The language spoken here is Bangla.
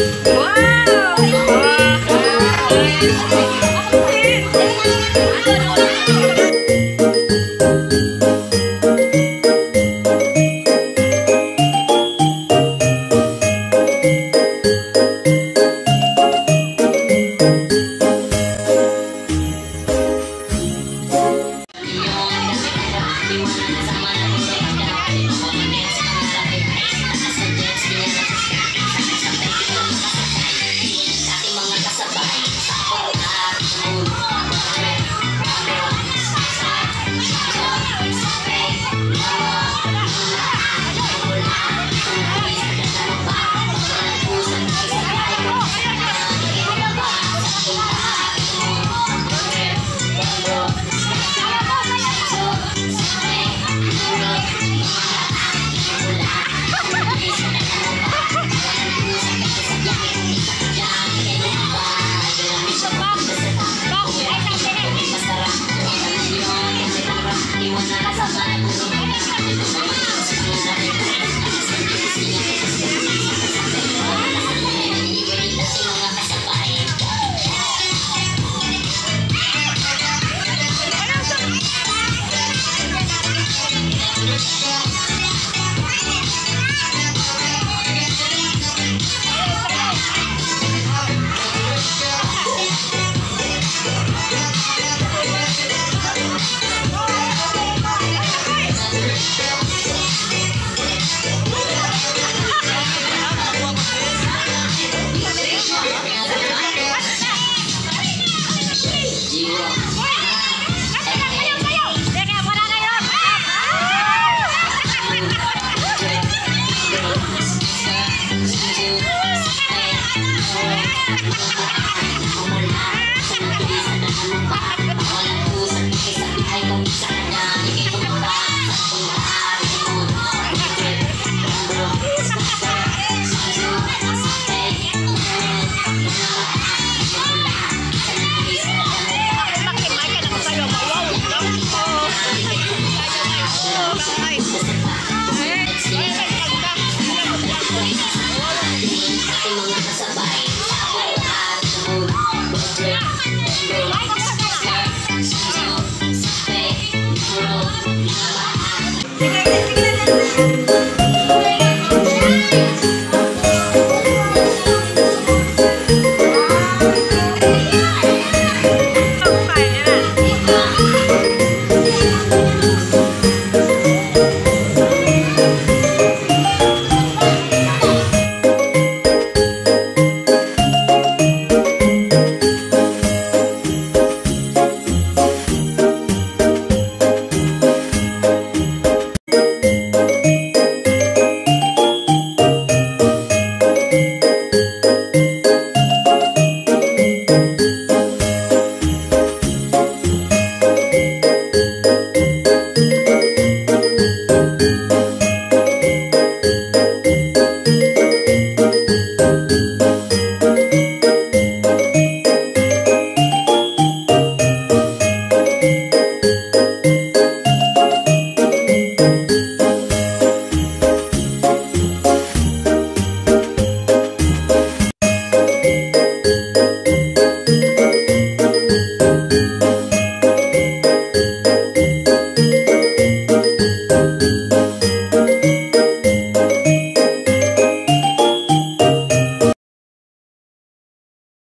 Wow!